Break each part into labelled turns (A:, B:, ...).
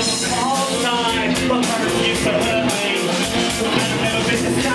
A: all night, but I refuse to hurt me. I've never been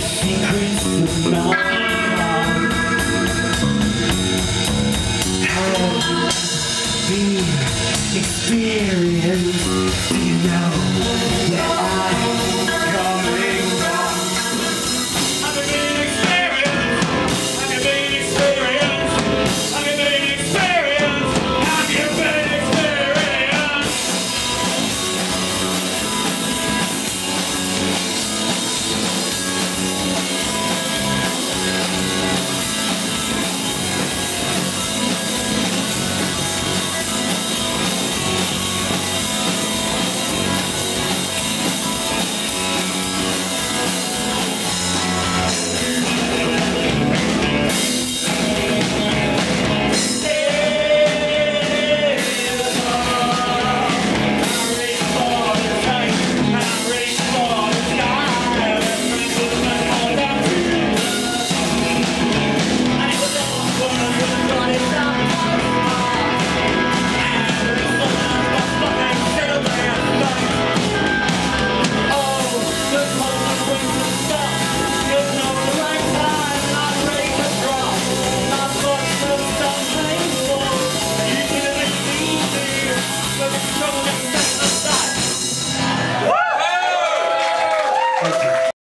A: secrets of my have experienced. Do you know that I?